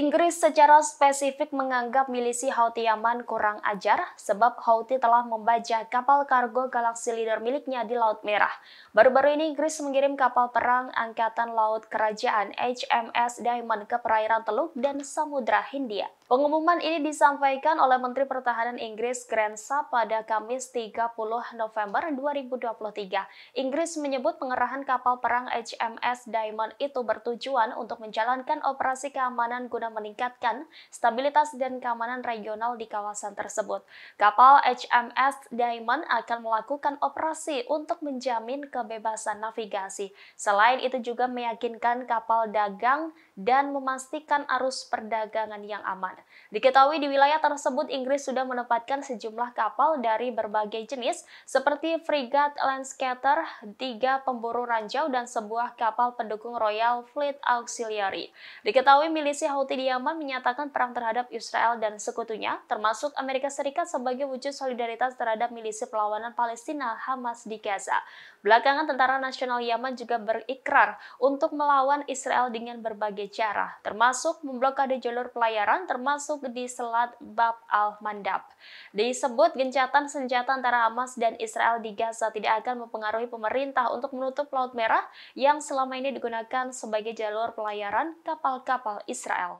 Inggris secara spesifik menganggap milisi Houthi Yaman kurang ajar sebab Houthi telah membajak kapal kargo Galaxy Leader miliknya di Laut Merah. Baru-baru ini Inggris mengirim kapal perang Angkatan Laut Kerajaan HMS Diamond ke perairan Teluk dan Samudra Hindia. Pengumuman ini disampaikan oleh Menteri Pertahanan Inggris Grensa pada Kamis 30 November 2023. Inggris menyebut pengerahan kapal perang HMS Diamond itu bertujuan untuk menjalankan operasi keamanan guna meningkatkan stabilitas dan keamanan regional di kawasan tersebut. Kapal HMS Diamond akan melakukan operasi untuk menjamin kebebasan navigasi. Selain itu juga meyakinkan kapal dagang dan memastikan arus perdagangan yang aman. Diketahui di wilayah tersebut Inggris sudah menempatkan sejumlah kapal dari berbagai jenis seperti frigat Landscatter, tiga pemburu ranjau, dan sebuah kapal pendukung Royal Fleet Auxiliary. Diketahui milisi Houthi Houthi di Yaman menyatakan perang terhadap Israel dan sekutunya, termasuk Amerika Serikat sebagai wujud solidaritas terhadap milisi perlawanan Palestina Hamas di Gaza. Belakangan Tentara Nasional Yaman juga berikrar untuk melawan Israel dengan berbagai cara, termasuk memblokade jalur pelayaran termasuk di Selat Bab al-Mandab. Disebut gencatan senjata antara Hamas dan Israel di Gaza tidak akan mempengaruhi pemerintah untuk menutup Laut Merah yang selama ini digunakan sebagai jalur pelayaran kapal-kapal Israel.